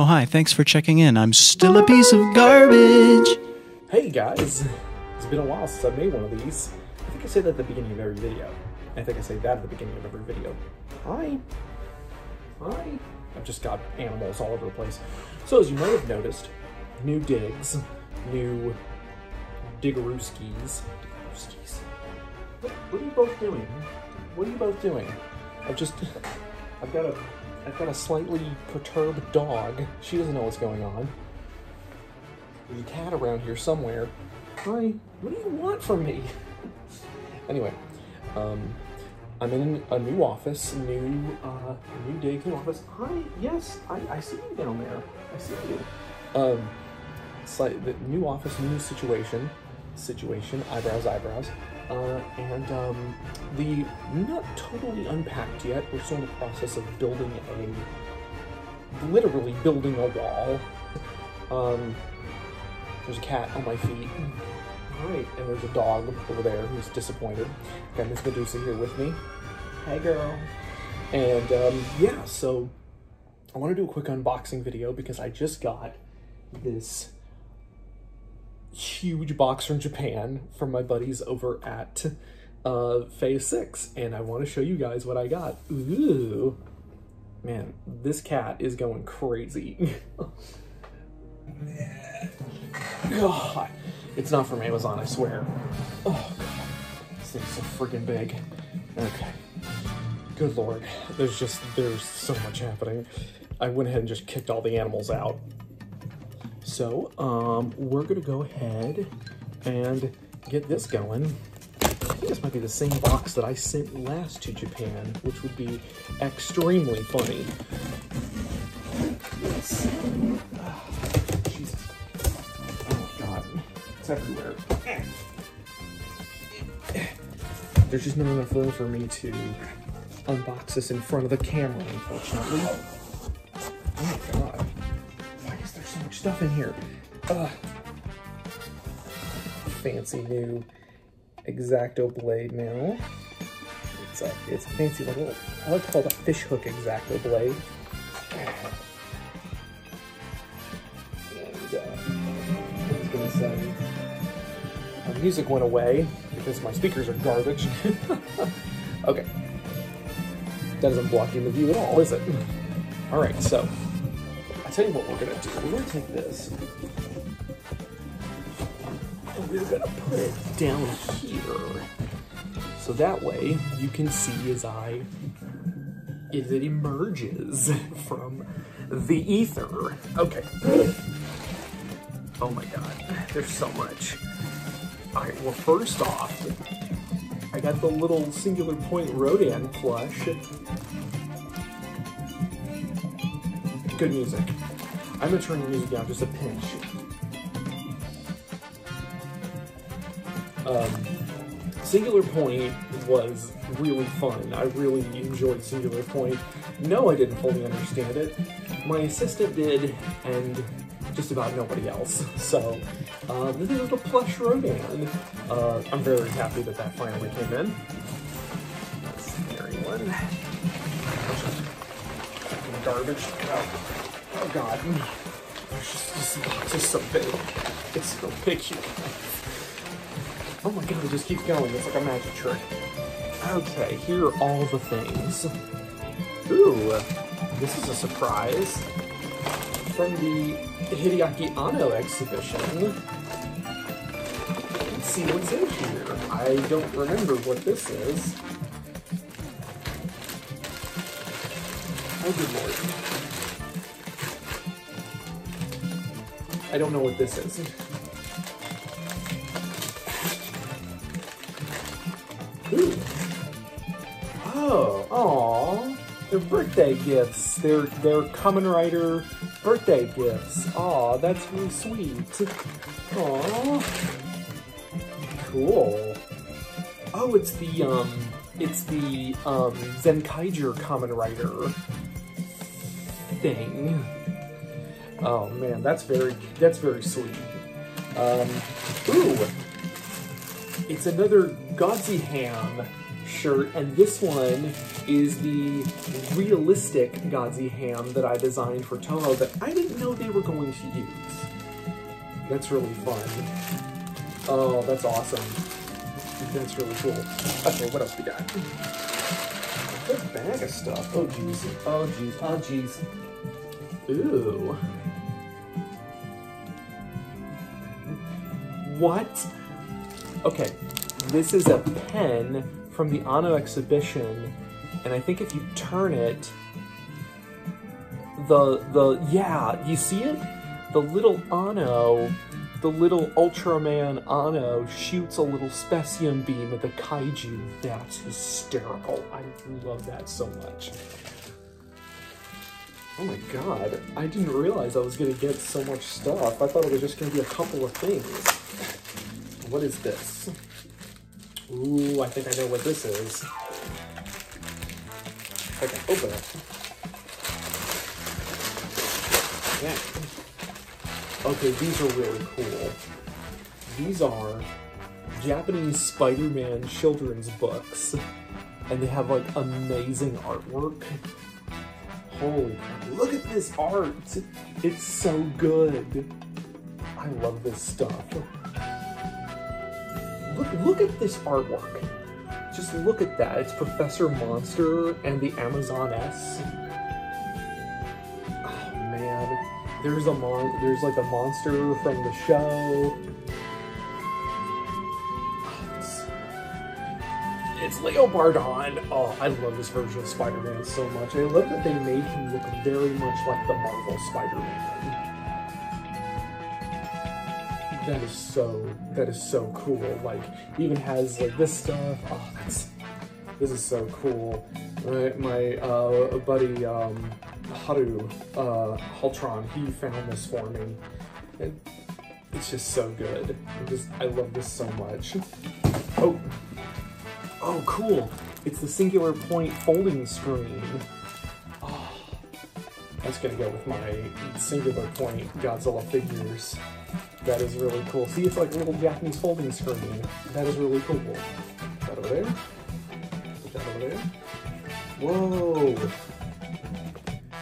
Oh, hi, thanks for checking in. I'm still a piece of garbage. Hey guys, it's been a while since I made one of these. I think I say that at the beginning of every video. I think I say that at the beginning of every video. Hi. Hi. I've just got animals all over the place. So as you might have noticed, new digs, new diggerooskies. Diggerooskies. What, what are you both doing? What are you both doing? I've just, I've got a, I've got a slightly perturbed dog. She doesn't know what's going on. There's a cat around here somewhere. Hi, what do you want from me? anyway, um, I'm in a new office, new, uh, new day, new office. Hi, yes, I, I see you down there. I see you. Um, it's like the new office, new situation, situation, eyebrows, eyebrows. Uh, and um, the not totally unpacked yet. We're still in the process of building a, literally building a wall. Um, there's a cat on my feet. All right, and there's a dog over there who's disappointed. Got Miss Medusa here with me. Hey, girl. And um, yeah, so I want to do a quick unboxing video because I just got this huge box from Japan from my buddies over at uh, Phase 6, and I want to show you guys what I got. Ooh. Man, this cat is going crazy. God. It's not from Amazon, I swear. Oh, God. This thing's so freaking big. Okay. Good lord. There's just, there's so much happening. I went ahead and just kicked all the animals out. So, um, we're gonna go ahead and get this going. I think this might be the same box that I sent last to Japan, which would be extremely funny. Yes. Ah, Jesus. Oh, God. It's everywhere. There's just not enough room for me to unbox this in front of the camera, unfortunately. Stuff in here? Ugh. Fancy new X-Acto blade now. It's a, it's a fancy little, I like to call it a fish hook X-Acto blade. And, uh, I was gonna say, my music went away because my speakers are garbage. okay. That isn't blocking the view at all, is it? All right, so tell you what we're gonna do. We're gonna take this and we're gonna put it down here, so that way you can see as I as it emerges from the ether. Okay. Oh my god, there's so much. All right, well, first off, I got the little singular point Rodan plush. Good music. I'm gonna turn the music down just a pinch. Um, Singular Point was really fun. I really enjoyed Singular Point. No, I didn't fully understand it. My assistant did, and just about nobody else. So, uh, this is a plush Rodan. Uh, I'm very happy that that finally came in. Scary one. Garbage. Oh, oh god. This, this box is so big. It's so big. Oh my god, it just keeps going. It's like a magic trick. Okay, here are all the things. Ooh, this is a surprise. From the Hideaki Anno exhibition. Let's see what's in here. I don't remember what this is. Oh, good lord. I don't know what this is. Ooh. Oh, aw. They're birthday gifts. They're they're Kamen Rider birthday gifts. Aw, that's really sweet. Aw. Cool. Oh, it's the um it's the um Zenkaiger Kamen Rider thing. Oh man, that's very that's very sweet. Um ooh. It's another Godzi Ham shirt, and this one is the realistic Godzi ham that I designed for Toho that I didn't know they were going to use. That's really fun. Oh, that's awesome. That's really cool. Okay, what else we got? A bag of stuff. Oh, jeez. Oh, jeez. Oh, jeez. Ooh. What? Okay, this is a pen from the Anno exhibition, and I think if you turn it, the the yeah, you see it? The little Anno, the little Ultraman Anno shoots a little specium beam at the kaiju. That's hysterical. I love that so much. Oh my god, I didn't realize I was gonna get so much stuff. I thought it was just gonna be a couple of things. What is this? Ooh, I think I know what this is. I can open it. Yeah. Okay, these are really cool. These are Japanese Spider-Man children's books, and they have like amazing artwork. Holy crap, look at this art! It's so good. I love this stuff. Look, at this artwork. Just look at that. It's Professor Monster and the Amazoness. Oh man, there's a mon. There's like a monster from the show. Oh, it's, it's Leopardon. Oh, I love this version of Spider-Man so much. I love that they made him look very much like the Marvel Spider-Man that is so that is so cool. Like even has like this stuff. Oh that's this is so cool. My, my uh, buddy um haru uh Haltron he found this for me. And it's just so good. I just I love this so much. Oh oh cool. It's the singular point folding screen. Oh that's gonna go with my singular point Godzilla figures that is really cool. See, it's like a little Japanese folding screen. That is really cool. Is that over there? Is that over there? Whoa!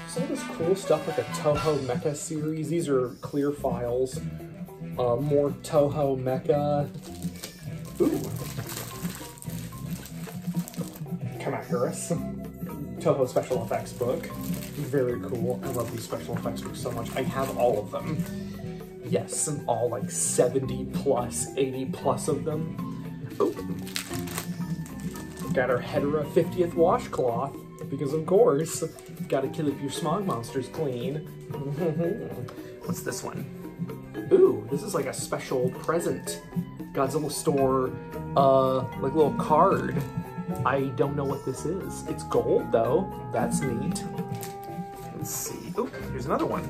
Some of this cool stuff like the Toho Mecha series. These are clear files. Uh, more Toho Mecha. Ooh! Kamacuras. Toho special effects book. Very cool. I love these special effects books so much. I have all of them. Yes, and all like 70 plus, 80 plus of them. Oh. Got our Hedorah 50th washcloth, because of course, gotta keep your smog monsters clean. What's this one? Ooh, this is like a special present. Godzilla store, uh, like little card. I don't know what this is. It's gold though. That's neat. Let's see. Oh, here's another one.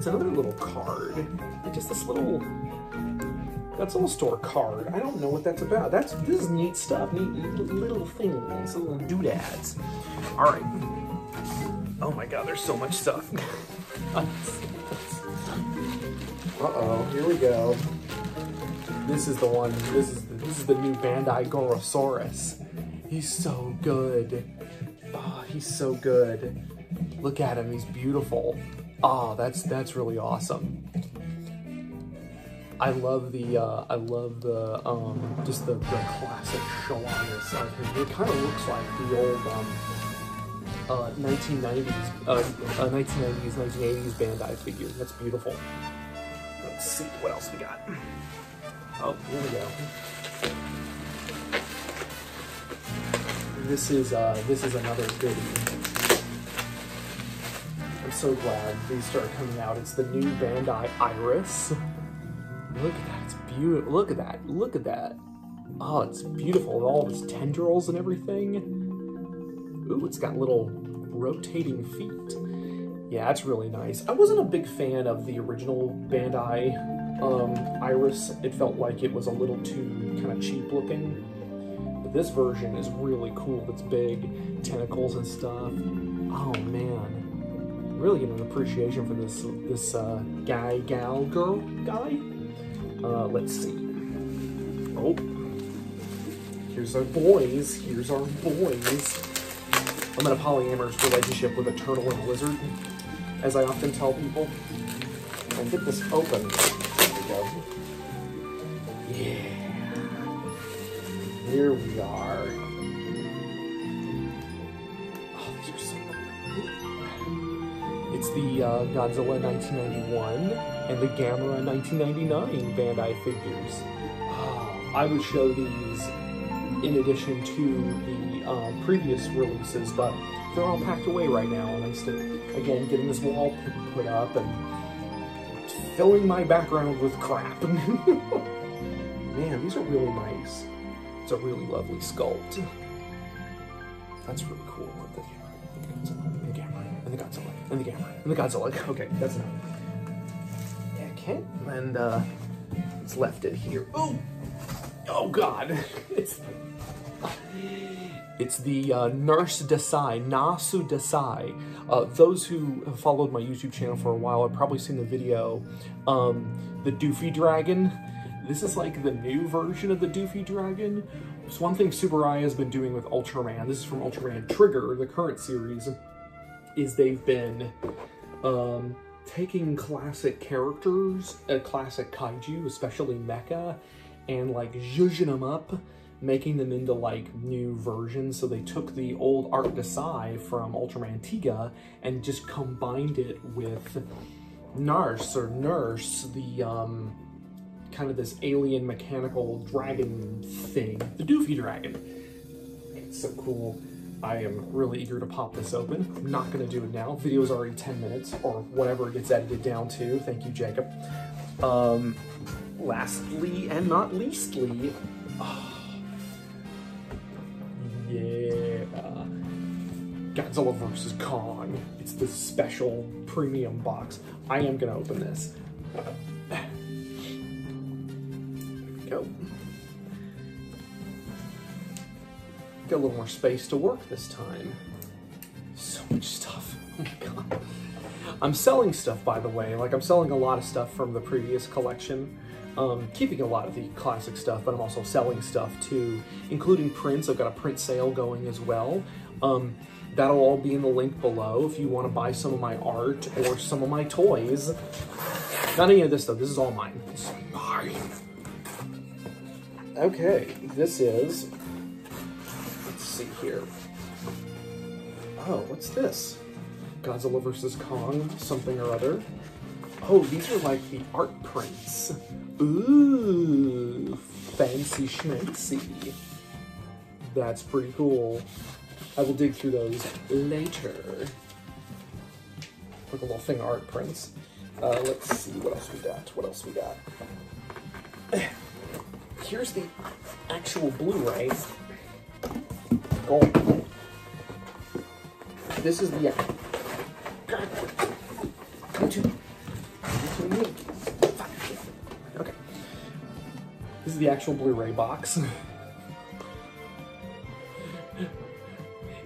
That's another little card. Just this little that's a little store card. I don't know what that's about. That's this is neat stuff. Neat little things, little doodads. All right. Oh my God, there's so much stuff. uh oh, here we go. This is the one. This is the, this is the new Bandai Gorosaurus. He's so good. Oh, he's so good. Look at him. He's beautiful. Oh, that's that's really awesome. I love the uh, I love the um, just the, the classic showanis of him. It kind of looks like the old um, uh, 1990s uh, 1990s uh, 1980s Bandai figure. That's beautiful. Let's see what else we got. Oh, here we go. This is uh, this is another goodie. I'm so glad these started coming out. It's the new Bandai Iris. Look at that, it's beautiful. Look at that, look at that. Oh, it's beautiful all its tendrils and everything. Ooh, it's got little rotating feet. Yeah, that's really nice. I wasn't a big fan of the original Bandai um, Iris. It felt like it was a little too kind of cheap looking. But this version is really cool. It's big, tentacles and stuff. Oh man really get an appreciation for this this uh, guy, gal, girl, guy. Uh, let's see. Oh, Here's our boys. Here's our boys. I'm in a polyamorous relationship with a turtle and a lizard, as I often tell people. And get this open. Yeah. Here we are. Uh, Godzilla 1991 and the Gamera 1999 Bandai figures. Oh, I would show these in addition to the um, previous releases, but they're all packed away right now, and I'm still, again, getting this wall put up and filling my background with crap. Man, these are really nice. It's a really lovely sculpt. That's really cool. The, Godzilla, and the and the Godzilla. Okay, that's enough. Okay, and uh, let's left it here. Oh, oh God, it's it's the uh, Nurse Desai, Nasu Desai. Uh, those who have followed my YouTube channel for a while have probably seen the video, um, the Doofy Dragon. This is like the new version of the Doofy Dragon. It's one thing Tsuburaya has been doing with Ultraman, this is from Ultraman Trigger, the current series, is they've been um, taking classic characters, uh, classic kaiju, especially mecha, and like zhuzhing them up making them into like new versions. So they took the old Art Desai from Ultraman Tiga and just combined it with Nurse or Nurse, the um, kind of this alien mechanical dragon thing, the Doofy Dragon. It's so cool. I am really eager to pop this open. I'm not gonna do it now. Video's already 10 minutes or whatever it gets edited down to. Thank you, Jacob. Um, lastly and not leastly, oh, yeah. Godzilla vs. Kong. It's the special premium box. I am gonna open this. A little more space to work this time. So much stuff. Oh my god. I'm selling stuff, by the way. Like, I'm selling a lot of stuff from the previous collection. Um, keeping a lot of the classic stuff, but I'm also selling stuff too, including prints. I've got a print sale going as well. Um, that'll all be in the link below if you want to buy some of my art or some of my toys. Not any of this stuff. This is all mine. Mine. Okay, this is. See here. Oh, what's this? Godzilla vs. Kong, something or other. Oh, these are like the art prints. Ooh, fancy schmancy. That's pretty cool. I will dig through those later. Like a little thing art prints. Uh, let's see what else we got. What else we got? Here's the actual Blu-ray. Oh. This is the. Okay. This is the actual Blu-ray box.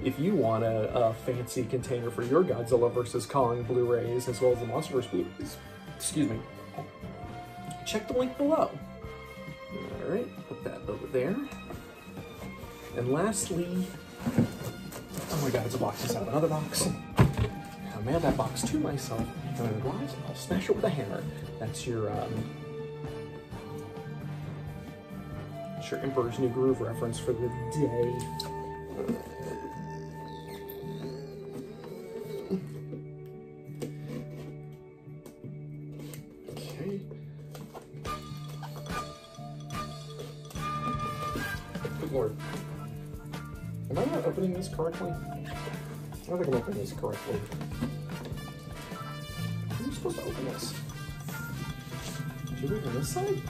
if you want a, a, fancy container for your Godzilla vs. Kong Blu-rays as well as the MonsterVerse Blu-rays, excuse me, check the link below. All right, put that over there. And lastly, oh my god, it's a box inside of another box. I mailed that box to myself, and otherwise I'll smash it with a hammer. That's your, um, that's your Emperor's New Groove reference for the day. Correctly? I don't think I'm opening this correctly. Am I supposed to open this? Should we open this side?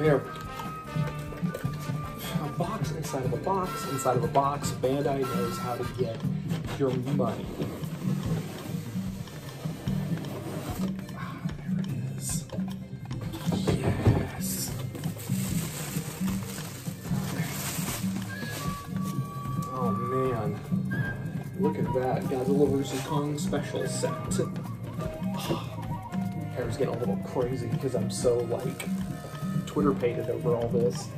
There. A box inside of a box inside of a box. Bandai knows how to get your money. Ah. Oh man. Look at that. Godzilla vs. Kong special set. Hair's getting a little crazy because I'm so, like, Twitter pated over all this.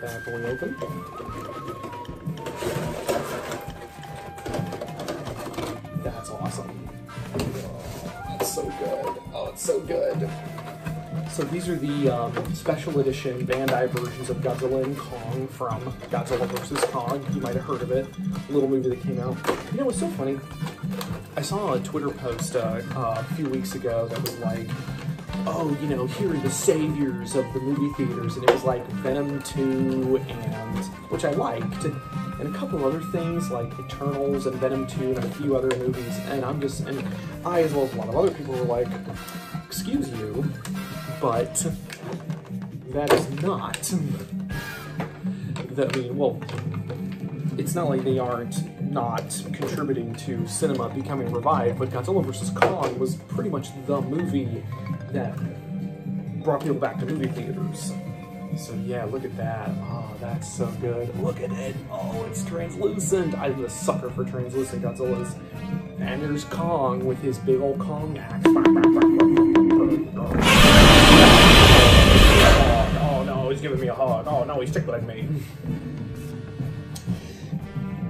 That open. That's awesome. Oh, that's so good. Oh, it's so good. So these are the um, special edition Bandai versions of Godzilla and Kong from Godzilla vs. Kong. You might have heard of it. A little movie that came out. You know, it's so funny. I saw a Twitter post uh, uh, a few weeks ago that was like, oh, you know, here are the saviors of the movie theaters. And it was like Venom 2 and, which I liked, and a couple other things like Eternals and Venom 2 and a few other movies. And I'm just, and I, as well as a lot of other people, were like, excuse you, but that is not. That, I mean, well, it's not like they aren't not contributing to cinema becoming revived, but Godzilla vs. Kong was pretty much the movie that brought people back to movie theaters. So yeah, look at that. Oh, that's so good. Look at it. Oh, it's translucent. I'm a sucker for translucent Godzillas. And there's Kong with his big old Kong axe. Oh, oh no, he's giving me a hug. Oh no, he's tickling me.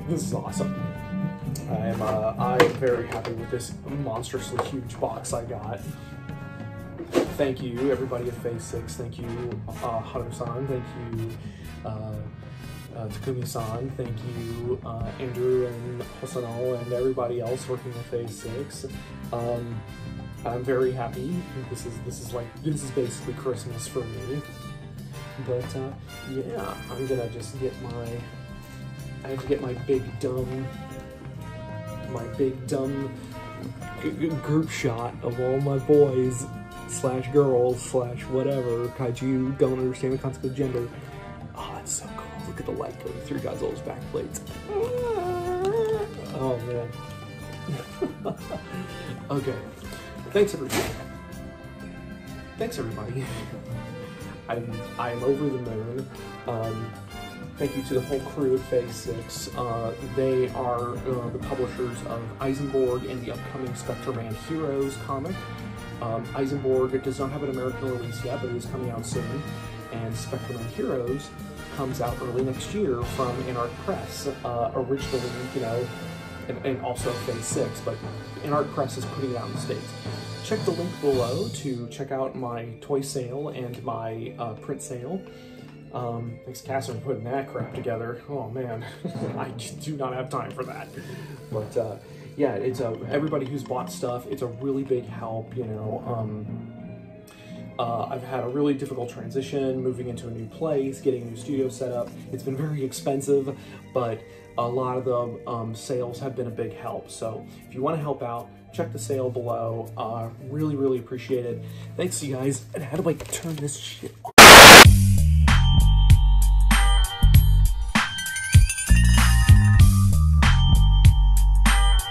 This is awesome. I'm uh, I'm very happy with this monstrously huge box I got. Thank you, everybody at Phase Six. Thank you, uh, Haru-san. Thank you, uh, uh, Takumi-san. Thank you, uh, Andrew and Hosono and everybody else working at Phase Six. Um, I'm very happy. This is this is like this is basically Christmas for me. But uh, yeah, I'm gonna just get my I have to get my big dumb, my big dumb group shot of all my boys slash girls slash whatever kaiju don't understand the concept of gender. Oh, it's so cool! Look at the light going through Godzilla's back plates. Oh man. okay. Thanks everybody. Thanks everybody. I'm I'm over the moon. Um, Thank you to the whole crew at Phase 6. Uh, they are uh, the publishers of Eisenborg and the upcoming Spectreman Heroes comic. Um, Eisenborg does not have an American release yet, but it is coming out soon. And Spectreman Heroes comes out early next year from Anarch Press. Uh, originally, you know, and, and also Phase 6, but Anarch Press is putting it out in the States. Check the link below to check out my toy sale and my uh, print sale. Um, thanks, Catherine, for putting that crap together. Oh man, I do not have time for that. But uh, yeah, it's a everybody who's bought stuff. It's a really big help. You know, um, uh, I've had a really difficult transition, moving into a new place, getting a new studio set up. It's been very expensive, but a lot of the um, sales have been a big help. So if you want to help out, check the sale below. Uh, really, really appreciate it. Thanks, you guys. And how do I turn this shit off?